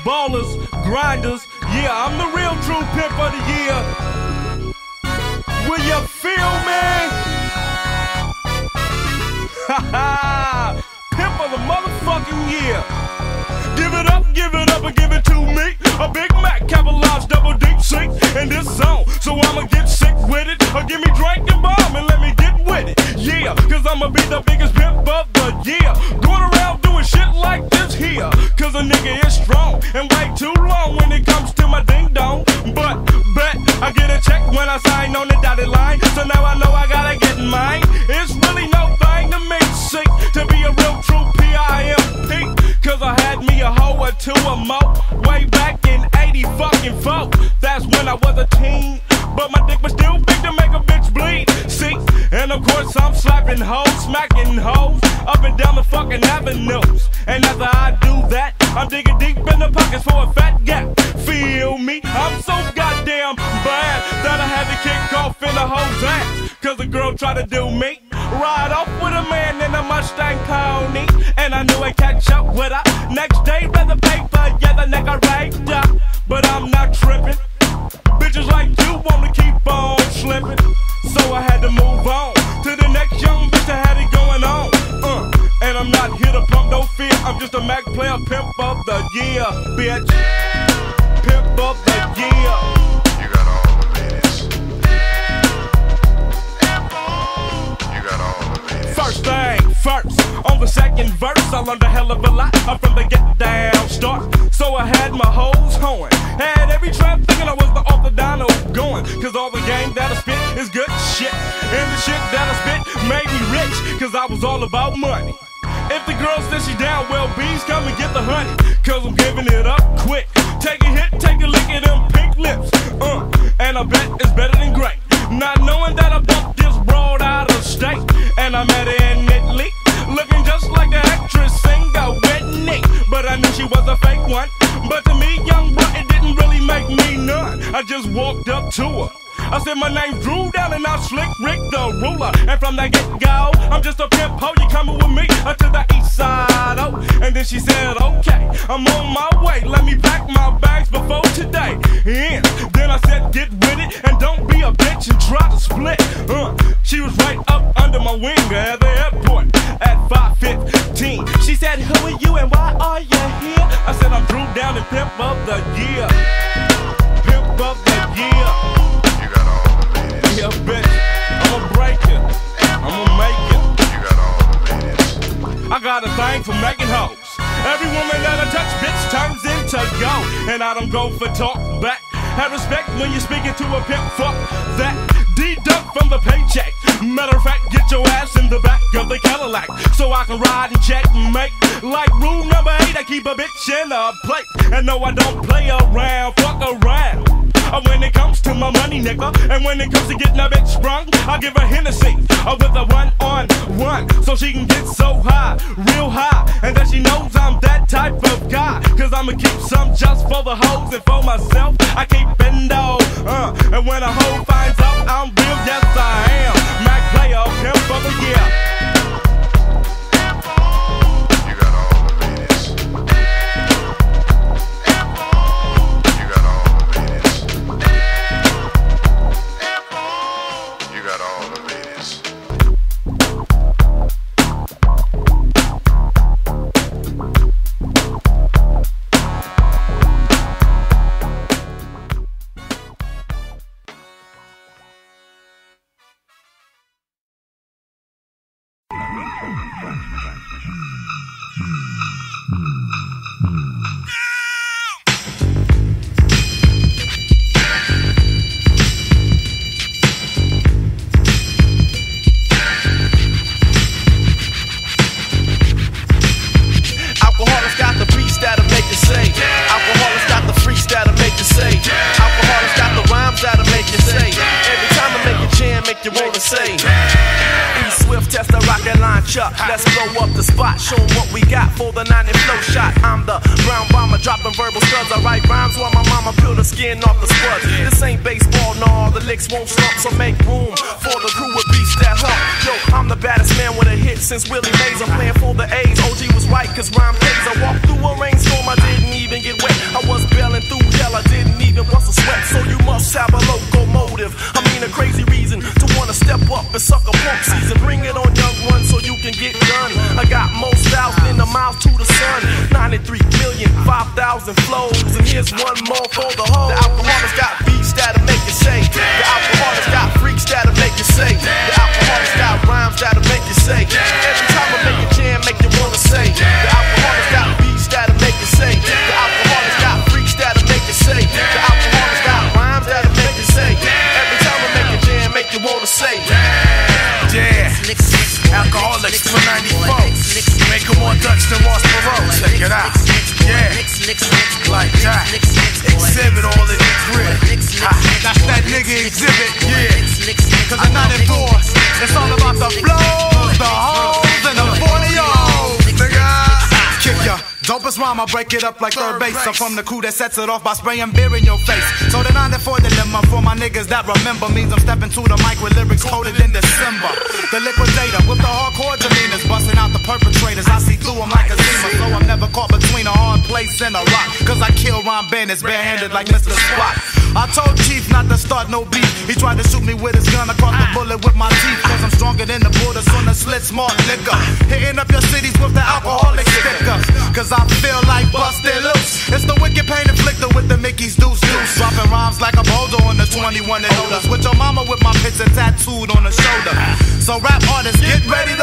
ballers, grinders. Yeah, I'm the real true pimp of the year. Will you feel me? Ha ha! Pimp of the motherfucking year. Give it up, give it up, and give it to me. A Big Mac, capitalized double deep sink in this zone. So I'ma get sick with it. Or give me drink and bomb and let me get with it. Yeah, cause I'ma be the biggest pimp of the year. Going around doing shit like this here. Cause a nigga is strong and wait too long when it comes to my ding dong. But bet I get a check when I sign on the dotted line. So now I know I gotta get mine. It's really no thing to me, sick to be a real true P-I-M-P. Cause I had me a hoe or two or more way back in 80 fucking four. That's when I was a teen. But my dick was still big to make a bitch bleed. See, and of course I'm slapping hoes, smacking hoes up and down the fucking avenues. And after I do that, I'm digging deep in the pockets for a fat gap. Feel me? I'm so goddamn bad that I had to kick off in the hoe's ass. Cause the girl tried to do me. Ride off with a man I knew I'd catch up with her. Next day, read the paper, yeah, the nigga raped her. But I'm not tripping. Bitches like you wanna keep on slipping. So I had to move on to the next young bitch that had it going on. Uh, and I'm not here to pump no fear. I'm just a Mac player, pimp of the year, bitch. Pimp of the year. You got all the ladies. You got all the ladies. First thing first, on the second verse, I learned a hell of a lot I'm from the get down start. So I had my hoes hoeing. Had every trap thinking I was the the dyno going. Cause all the game that I spit is good shit. And the shit that I spit made me rich. Cause I was all about money. If the girl says she down, well, bees come and get the honey. Cause I'm giving it up quick. Take a hit, take a lick at them pink lips. Uh, and I bet it's better than great. Not knowing that I bumped this broad out of state. And I met her was a fake one. But to me, young bro, it didn't really make me none. I just walked up to her. I said my name Dru Down and I slick Rick the ruler. And from that get go, I'm just a pimp ho. You coming with me to the east side? Oh, and then she said, okay, I'm on my way. Let me pack my bags before today. And then I said, get with it and don't be a bitch and try to split. Uh, she was right up under my wing at the airport at 5:15. She said, who are you and why are you here? I said, I'm Dru Down and pimp of the year. Pimp of the Yeah, bitch, I'ma break it. I'ma make it. You got all the ladies. I got a thing for making hoes. Every woman that I touch, bitch, turns into gold. And I don't go for talk back. Have respect when you're speaking to a pimp. Fuck that. Deduct from the paycheck. Matter of fact, get your ass in the back of the Cadillac so I can ride and check and make. Like rule number eight, I keep a bitch in a plate. And no, I don't play around. To my money, nigga, and when it comes to getting a bitch sprung, I give her Hennessy uh, with a one on one, so she can get so high, real high, and that she knows I'm that type of guy. Cause I'ma keep some just for the hoes and for myself. I keep endo, uh, and when a hoe finds out I'm real, yes I am. Mac player, pimp of the year. Say. Swift test the rocket launcher. Let's blow up the spot. Show what we got for the 90 flow shot. I'm the brown bomber dropping verbal studs. I write rhymes while my mama peel the skin off the spuds. This ain't baseball, no. The licks won't slump, so make room for the crew with beats that hump. Yo, I'm the baddest man with a hit since Willie Mays. I'm playing for the A's. OG was right, cause rhyme pays. I walked through a rainstorm, I didn't even get wet. I was bailing through hell, I didn't. Bust a sweat, so you must have a locomotive. I mean, a crazy reason to wanna step up and suck a pump season. Bring it on, young one, so you can get done. I got more styles than the miles to the sun. 93 million, 5,000 flows. And here's one more for the whole. The Alkaholiks got beats that'll make you say. The Alkaholiks got freaks that'll make you say. The Alkaholiks got rhymes that'll make you say. Every time I make a jam, make you wanna say. The Alkaholiks got beats that'll make you say. Exhibit. Yeah, cause the 94, it's all about the flows, the hoes, and the 40 nigga. Kick ya. Dopest rhyme, I break it up like third base. I'm from the crew that sets it off by spraying beer in your face. So the 94 dilemma for my niggas that remember means I'm stepping to the mic with lyrics coded in December. The liquidator with the hardcore demeanors, busting out the perpetrators. I see through them like a zima, so I'm never caught between a hard place and a rock. Cause I kill Ron Bandits barehanded like Mr. Spot. I told Chief not to start no beef. He tried to shoot me with his gun across the bullet with my teeth. Cause I'm stronger than the borders on the slit smart liquor. Hitting up your cities with the Alkaholik sticker. Cause I feel like busted loose. It's the wicked pain inflicted with the Mickey's deuce deuce. Dropping rhymes like a boulder on the 21 and olders. With your mama with my picture tattooed on the shoulder. So rap artists, get ready to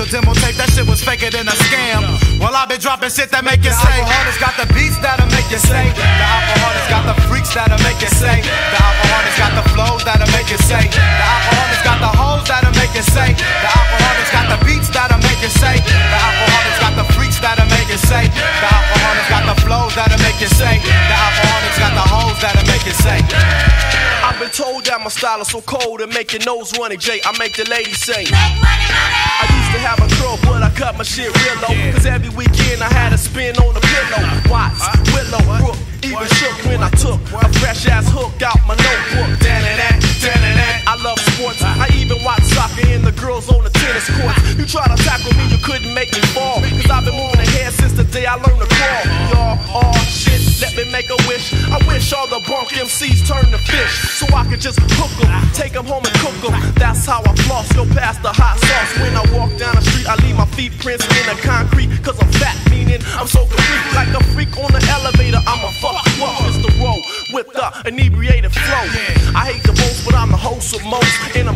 your demo tape, that shit was faker than a scam. Well, I've been dropping shit that make you say. The Alkaholiks got the beats that'll make you say. The Alkaholiks got the freaks that'll make you say. The Alkaholiks got the flows that'll make you say. The Alkaholiks got the hoes that'll make you say. The Alkaholiks got the beats that'll make you say. The Alkaholiks got the freaks that'll make you say. The Alkaholiks got the flows that'll make you say. The Alkaholiks got the hoes that'll make you say. I've been told that my style is so cold and make your nose runny, Jay. I make the ladies say. Make money, money. I used to have a curl, but I cut my shit real low. Cause every weekend I had a spin on the pillow. Watts, Willow, Brook, even shook when I took a fresh ass hook out my notebook. I love sports. I even watch soccer and the girls on the tennis court. You try to tackle me, you couldn't make me fall. Cause I've been moving ahead since the day I learned to crawl. Y'all, oh shit, let me make a wish. I wish all the bunk MCs turned to fish. So I could just hook 'em, take 'em home and cook 'em. That's how I floss, go past the hot sauce. When I walk down the street, I leave my feet prints in the concrete. Cause I'm fat, meaning I'm so complete. Like a freak on the elevator, inebriated flow. I hate the most, but I'm the host of most. And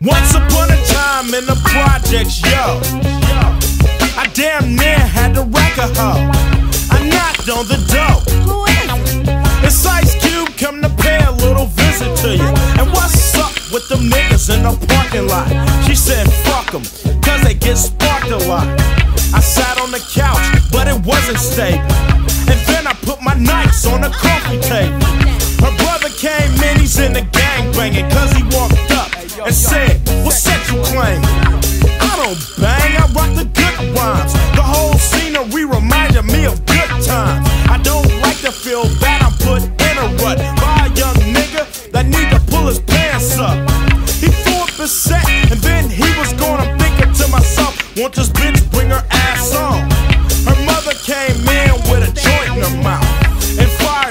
Once upon a time in the projects, yo. I damn near had to wreck a hoe. I knocked on the door. It's Ice Cube come to pay a little visit to you. And what's up with them niggas in the parking lot? She said, fuck them, cause they get sparked a lot. I sat on the couch, but it wasn't stable. And then I put my Nikes on the coffee table. Her brother came in, he's in the gang banging, cause he walked and said, What's that you claim? I don't bang, I rock the good rhymes. The whole scenery reminded me of good times. I don't like to feel bad, I'm put in a rut by a young nigga that need to pull his pants up. He threw up his set, and then he was gone. I'm thinking to myself, won't this bitch bring her ass on?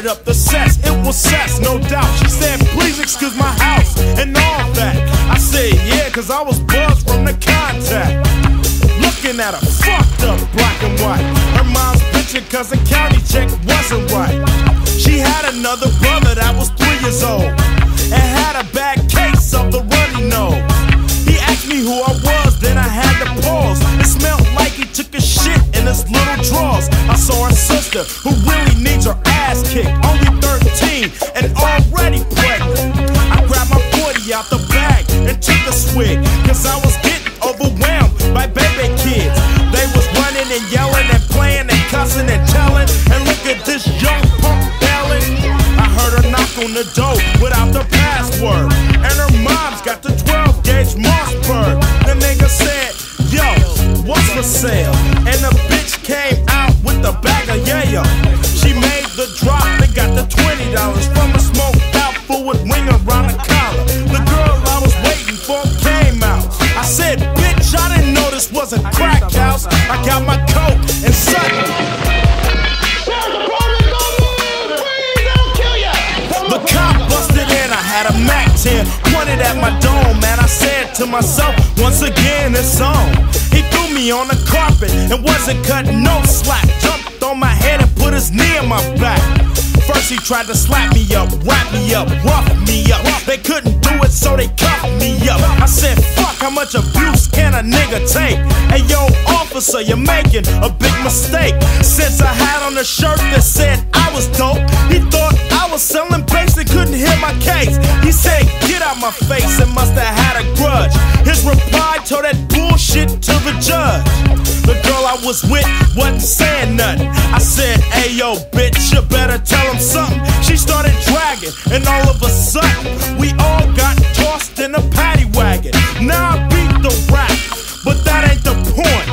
Up the sets. It was sets, no doubt. She said, please excuse my house and all that. I said, yeah, cause I was buzzed from the contact. Looking at her fucked up black and white. Her mom's attention cause the county check wasn't right. She had another brother that was three years old and had a bad case of the runny nose. He asked me who I was, then I had to pause. His little drawers. I saw her sister who really needs her ass kicked, only 13 and already pregnant. I grabbed my 40 out the bag and took a swig, cause I was getting overwhelmed by baby kids. They was running and yelling and playing and cussing and telling. And look at this young punk belling. I heard her knock on the door without the password. And her mom's got the 12 gauge Mossberg. The nigga said, Yo, what's for sale? Yayo. She made the drop and got the $20 from a smoked out with ring around the collar. The girl I was waiting for came out. I said, bitch, I didn't know this was a crack house. I got my coat and suddenly. The cop busted in, I had a Mac 10 pointed at my dome, and I said to myself, once again, it's on. He threw me on the carpet and wasn't cutting no slack. Jumped on my head and put his knee in my back. First he tried to slap me up, wrap me up, rough me up. They couldn't do it, so they cuffed me up. I said, fuck, how much abuse can a nigga take? Hey yo, officer, you're making a big mistake. Since I had on a shirt that said I was dope, he thought was selling bass and couldn't hear my case. He said, get out my face and must have had a grudge. His reply told that bullshit to the judge. The girl I was with wasn't saying nothing. I said, hey yo, bitch, you better tell him something. She started dragging, and all of a sudden, we all got tossed in a paddy wagon. Now I beat the rap, but that ain't the point.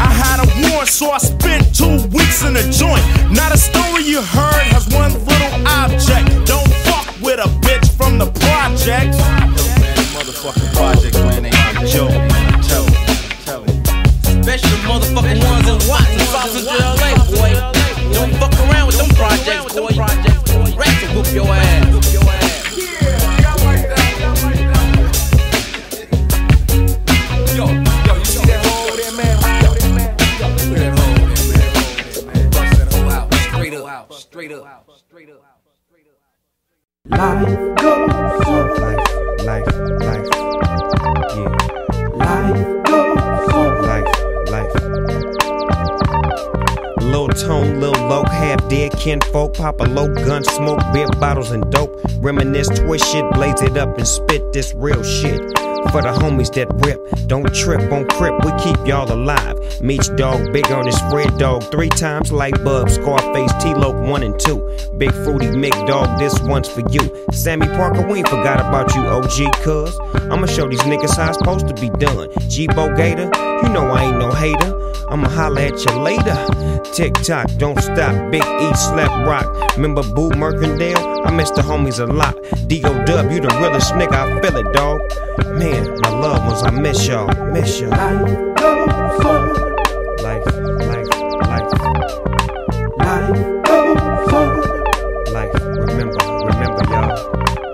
I had a warrant, so I spent two weeks in a joint. Not a story you heard has one project. Up and spit this real shit. For the homies that rip, don't trip on crip, we keep y'all alive. Meech dog, big on his red dog, three times light bulb, Scarface, T-Lope, one and two. Big fruity Mick dog, this one's for you. Sammy Parker, we ain't forgot about you, OG cuz. I'ma show these niggas how it's supposed to be done. G-Bo Gator, you know I ain't no hater. I'ma holla at you later. Tick tock, don't stop. Big E slap rock. Remember Boo Mercandale? I miss the homies a lot. D.O.W. you the realest nigga, I feel it, dog. Man, my loved ones, I miss y'all. Miss y'all. Life goes on. Life, life, life, Life goes on. life. Remember, remember y'all.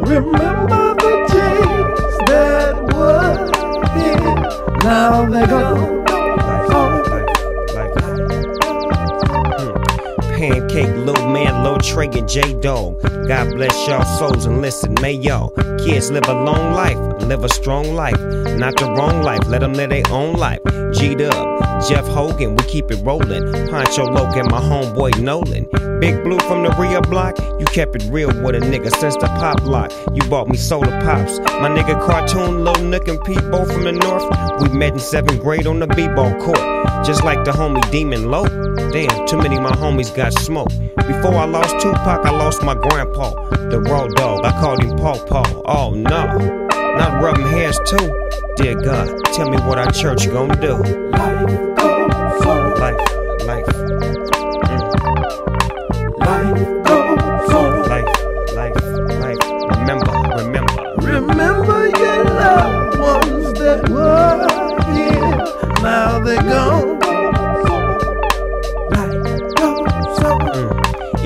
Remember the days that were here. Now they're gone. Lil Trey and J Dog. God bless y'all souls and listen, may y'all kids live a long life, live a strong life, not the wrong life. Let them live their own life. G Dub, Jeff Hogan, we keep it rolling. Poncho Loke and my homeboy Nolan. Big Blue from the Rio block, you kept it real with a nigga since the pop lock. You bought me soda pops. My nigga cartoon, Lil Nook and Pete, both from the north. We met in seventh grade on the b-ball court, just like the homie Demon Low. Damn, too many of my homies got smoked. Before I lost Tupac, I lost my grandpa, the raw dog. I called him Paw Paw. Oh no, not rubbing hairs too. Dear God, tell me what our church gonna do. Life goes on. Life, life, Life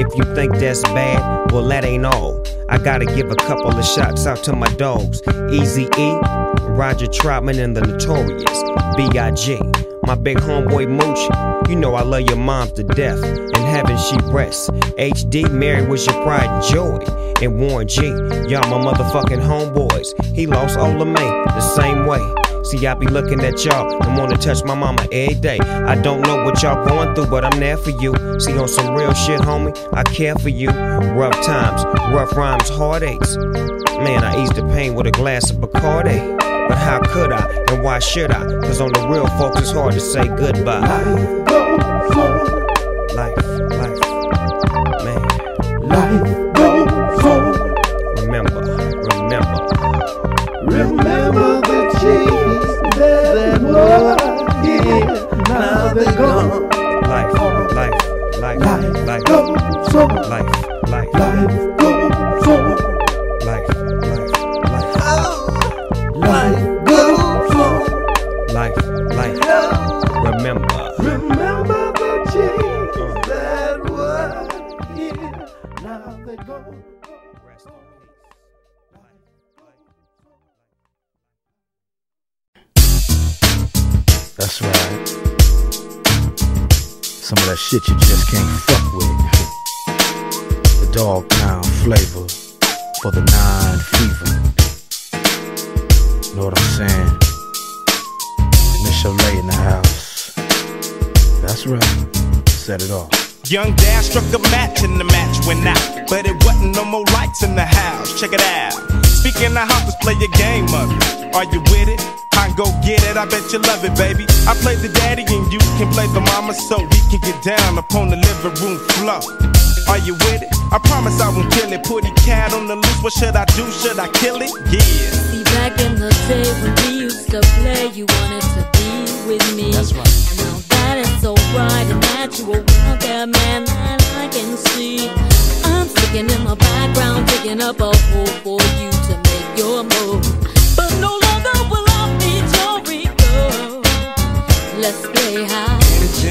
If you think that's bad, well, that ain't all. I gotta give a couple of shots out to my dogs Easy E, Roger Troutman, and the Notorious B.I.G. My My big homeboy Mooch, you know I love your mom to death. In heaven she rests. HD, Mary was your pride and joy. And Warren G, y'all my motherfucking homeboys. He lost all of me the same way. See, I be looking at y'all and wanna touch my mama every day. I don't know what y'all going through, but I'm there for you. See, on some real shit, homie, I care for you. Rough times, rough rhymes, heartaches. Man, I ease the pain with a glass of Bacardi. But how could I and why should I? Cause on the real folks, it's hard to say goodbye. Go get it, I bet you love it, baby. I play the daddy and you can play the mama so we can get down upon the living room floor. Are you with it? I promise I won't kill it. Put a cat on the loose, what should I do? Should I kill it? Yeah. See, back in the day when we used to play, you wanted to be with me. That's right. And now that it's so bright and natural out there, man, that I can see. I'm sticking in my background, digging up a hole for you to make your move. Let's play high. Let's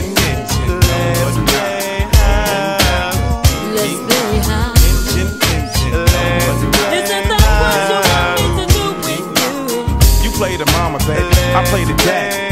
play high. Let's play high. Let's play what you play the mama, baby. I play the daddy.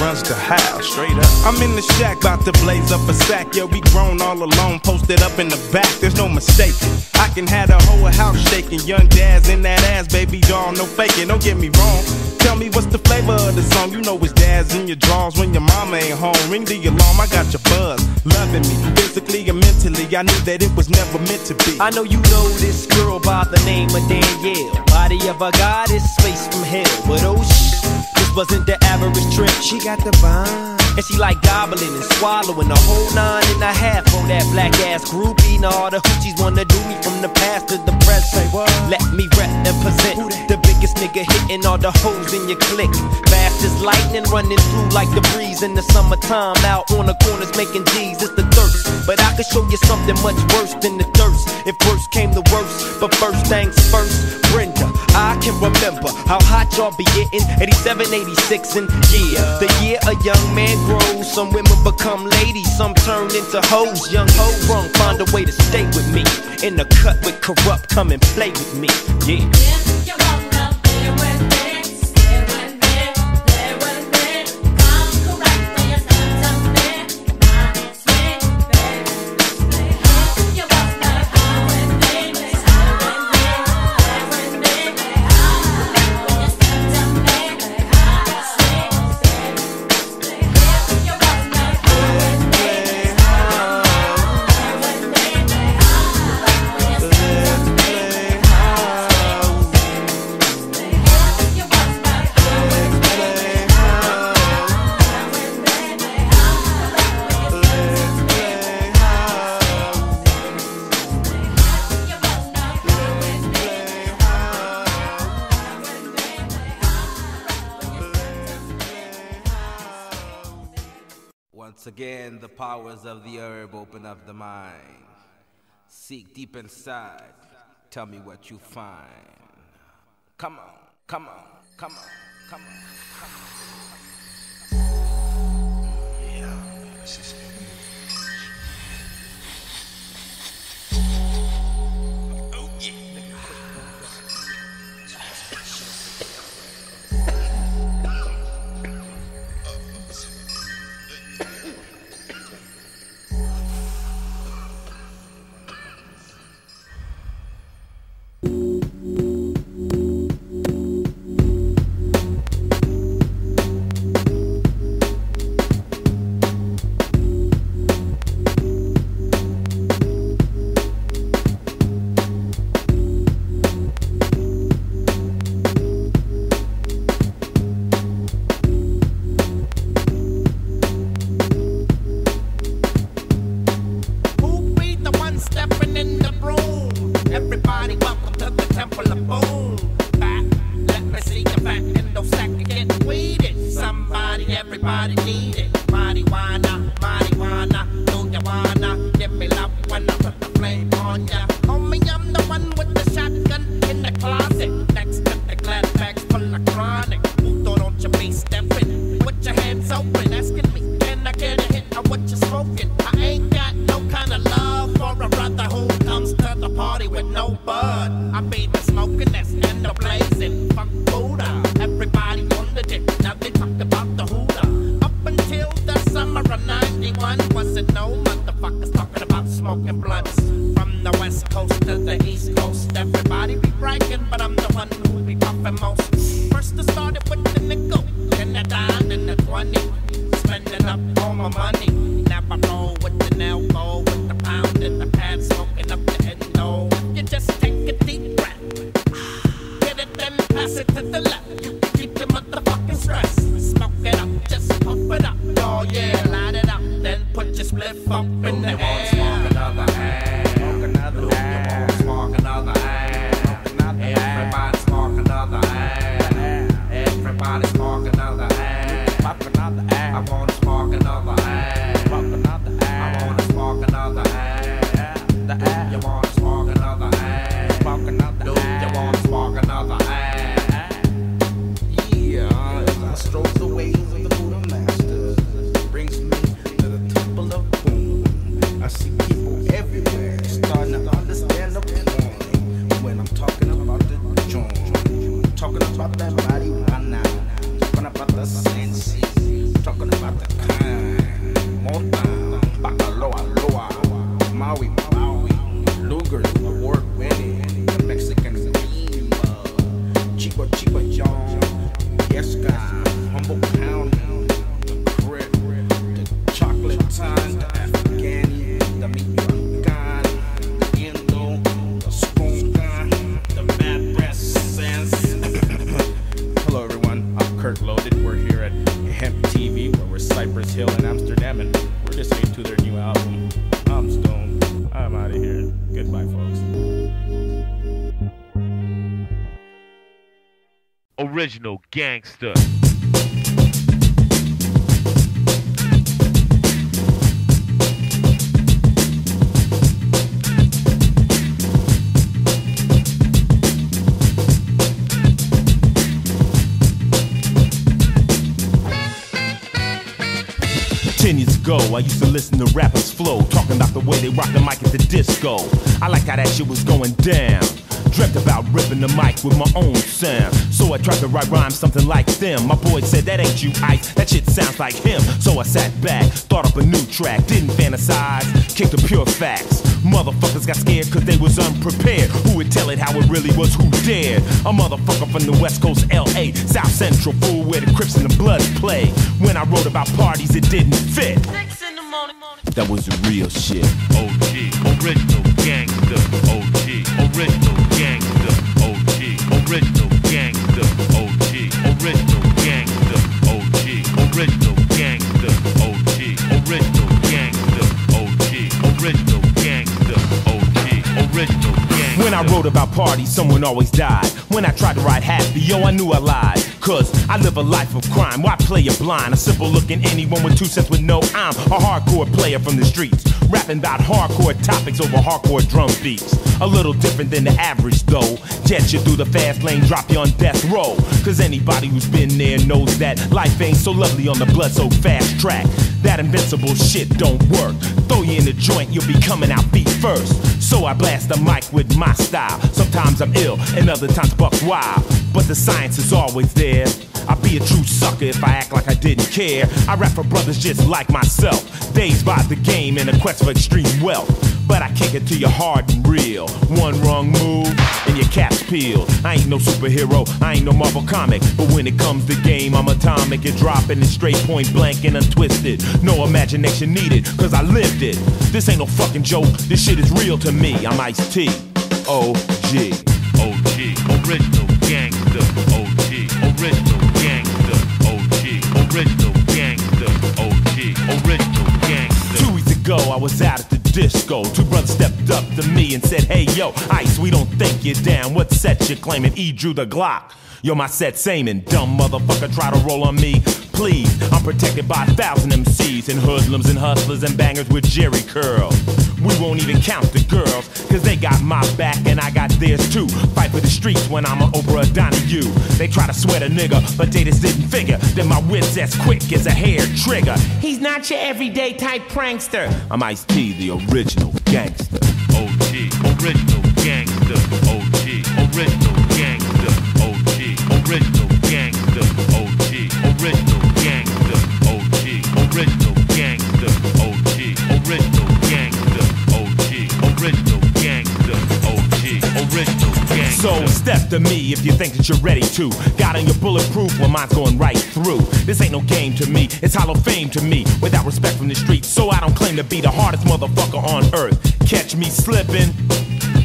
Runs the house. Straight up. I'm in the shack, about to blaze up a sack. Yeah, we grown all alone, posted up in the back. There's no mistake. I can have the whole house shaking. Young dad's in that ass, baby doll, no faking. Don't get me wrong. Tell me what's the flavor of the song? You know it's dad's in your drawers when your mama ain't home. Ring the alarm, I got your buzz. Loving me, physically and mentally. I knew that it was never meant to be. I know you know this girl by the name of Danielle. Body of a goddess, space from hell. But oh this wasn't the average trip. She got the vine. And she like gobbling and swallowing a whole nine and a half on that black ass groupie. Now all the hoochies wanna do me from the past to the present. Let me represent the biggest nigga hitting all the hoes in your clique. Fast as lightning running through like the breeze in the summertime. Out on the corners making G's. It's the thirst. But I could show you something much worse than the thirst. If worst came to worst. But first things first, Brenda. I can remember how hot y'all be getting 87, 86, and yeah, the year a young man grows. Some women become ladies, some turn into hoes. Young hoe wrong, find a way to stay with me. In the cut with corrupt, come and play with me. Yeah. Of the herb open up the mind. Seek deep inside. Tell me what you find. Come on, come on, come on, come on. stepping I beat the smokiness and the blazing. Original gangster. Ten years ago, I used to listen to rappers flow, talking about the way they rock the mic at the disco. I like how that shit was going down. Dreamt about ripping the mic with my own sound. So I tried to write rhymes something like them. My boy said, That ain't you, Ice. That shit sounds like him. So I sat back, thought up a new track, didn't fantasize, kicked the pure facts. Motherfuckers got scared cause they was unprepared. Who would tell it how it really was, who dared? A motherfucker from the West Coast, LA, South Central, fool where the Crips and the Bloods play. When I wrote about parties, it didn't fit. That was the real shit. OG, original gangster. OG, original gangster. OG, original gangster. OG, original gangster. OG, original gangster. OG, original gangster. OG, original gangster. OG, original gangster. When I wrote about parties, someone always died. When I tried to write happy, yo, I knew I lied. Cause I live a life of crime. Why play a blind? A simple looking anyone with two cents would know I'm a hardcore player from the streets. Rapping about hardcore topics over hardcore drum beats. A little different than the average though. Jet you through the fast lane, drop you on death row. Cause anybody who's been there knows that life ain't so lovely on the blood so fast track. That invincible shit don't work. Throw you in the joint, you'll be coming out feet first. So I blast the mic with my style. Sometimes I'm ill, and other times buck wild. But the science is always there. I'd be a true sucker if I act like I didn't care. I rap for brothers just like myself. Dazed by the game in a quest for extreme wealth. But I kick it to you hard and real. One wrong move, and your cap's peeled. I ain't no superhero, I ain't no Marvel comic. But when it comes to game, I'm atomic and dropping it straight point blank and untwisted. No imagination needed, cause I lived it. This ain't no fucking joke, this shit is real to me. I'm Ice T. O.G. OG, original gangster. OG, original original gangster. OG, original gangster. Two weeks ago, I was out at the disco. Two brothers stepped up to me and said, Hey yo, Ice, we don't think you're down. What set you claiming? E drew the Glock. Yo, my set same and dumb motherfucker try to roll on me. Please, I'm protected by a thousand MCs and hoodlums and hustlers and bangers with Jerry curls. We won't even count the girls, cause they got my back and I got theirs too. Fight for the streets when I'm a Oprah Donahue. They try to sweat a nigga, but they just didn't figure that my wit's as quick as a hair trigger. He's not your everyday type prankster. I'm Ice T, the original gangster. OG, original gangster. OG, original gangster. OG, original original gangster. So step to me if you think that you're ready to. Got on your bulletproof, well mine's going right through. This ain't no game to me, it's hollow fame to me. Without respect from the streets, so I don't claim to be the hardest motherfucker on earth. Catch me slipping.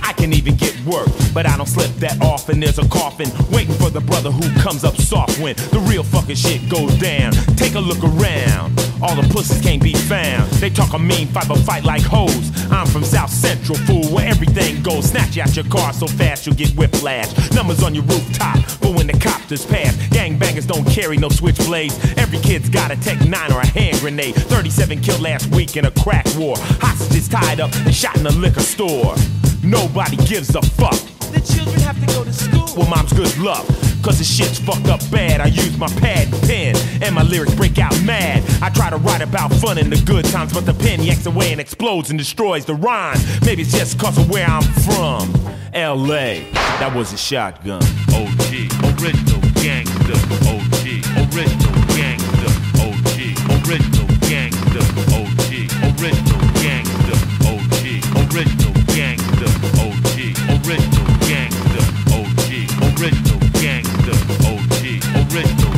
I can even get work, but I don't slip that often. There's a coffin waiting for the brother who comes up soft when the real fucking shit goes down. Take a look around. All the pussies can't be found. They talk a mean fight, but fight like hoes. I'm from South Central, fool, where everything goes. Snatch you out your car so fast you'll get whiplash. Numbers on your rooftop, but when the copters pass, gangbangers don't carry no switchblades. Every kid's got a Tech 9 or a hand grenade. 37 killed last week in a crack war. Hostages tied up and shot in a liquor store. Nobody gives a fuck. The children have to go to school. Well, mom's good luck. Cause the shit's fucked up bad. I use my pad and pen, and my lyrics break out mad. I try to write about fun in the good times, but the pen yanks away and explodes and destroys the rhyme. Maybe it's just cause of where I'm from. LA, that was a shotgun. OG, original gangster. OG, original gangster. OG, original gangster. OG, original gangster. OG, original gangster. OG, original gangster. OG, original original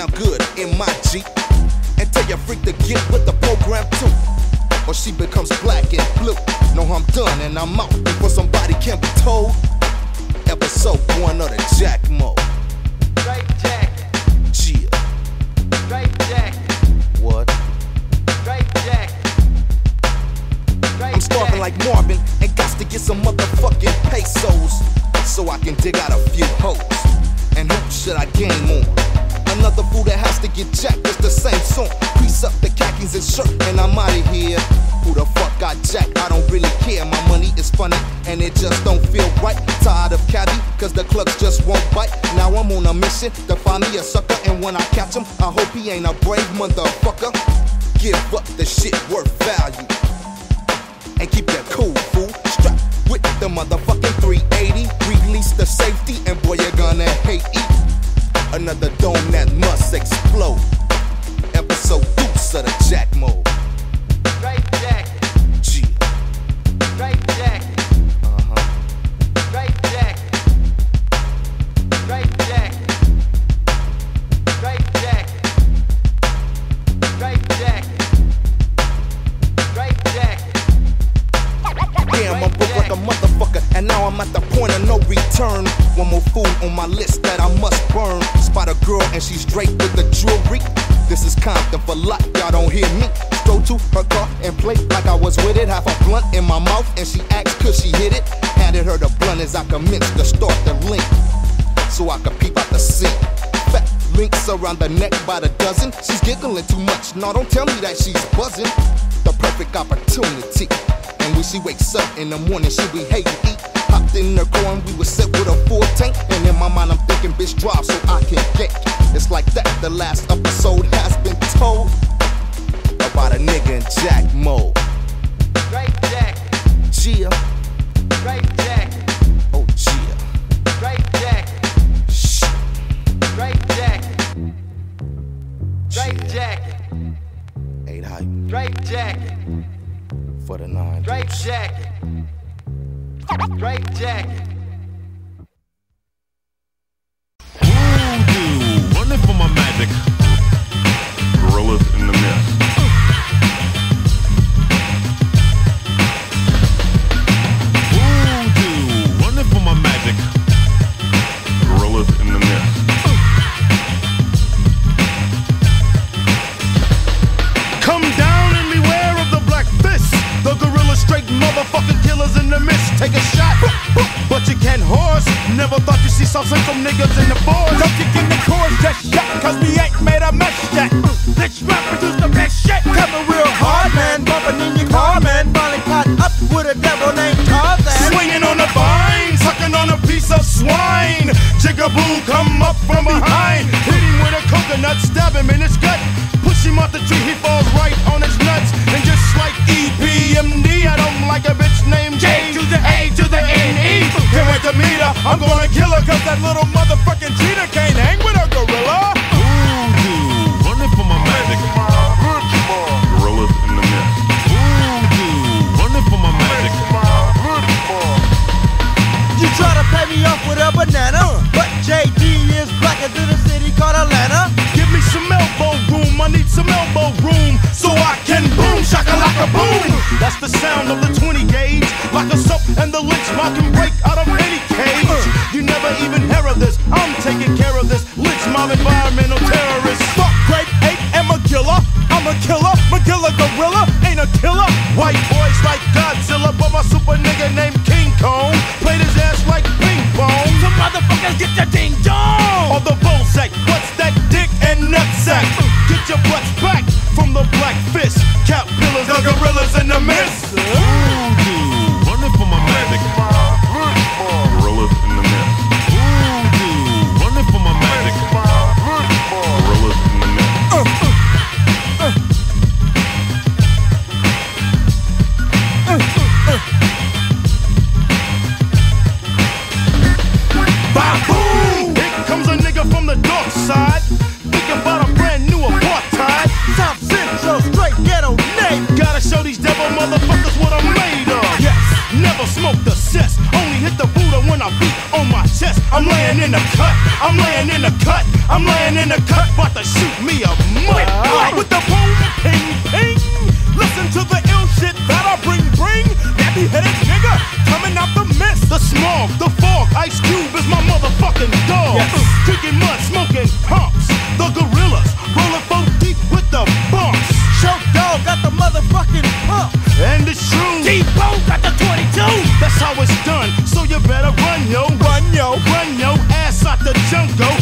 sound good in my Jeep. And tell your freak to get with the program too. Or she becomes black and blue. No, I'm done and I'm out before somebody can be told. Episode one of the Jack Mode. A sucker, and when I catch him, I hope he ain't a brave motherfucker. lot, y'all don't hear me. Go to her car and play like I was with it. Half a blunt in my mouth, and she asked, could she hit it? Handed her the blunt as I commenced to start the link. So I could peep out the scene. Fat links around the neck by the dozen. She's giggling too much. Now don't tell me that she's buzzing. The perfect opportunity. And when she wakes up in the morning, she'll be hating eat. Hopped in her car and we was set with a full tank. And in my mind, I'm thinking, bitch, drive so I can get. It's like that, the last episode has been told got a nigga in jack mode. Right jack. Gia. Right jack. Oh Gia. Right jack. Shh. Right jack. Right jack. Eight hype. Right jack. For the nine. Right jack. Right jack. laying in the cut. I'm laying in the cut. I'm laying in the cut. About to shoot me a mutt. Uh, with the boom, ping, ping. Listen to the ill shit that I bring, bring. Nappy headed nigga coming out the mist. The smog, the fog. Ice Cube is my motherfucking dog. Yes. Kicking mud, smoking pumps. The gorillas rolling four deep with the bumps. Choke dog got the motherfucking pump. And it's true. Debo got the 22. That's how it's done. So you better run, yo. Run, yo. Run, yo the jungle.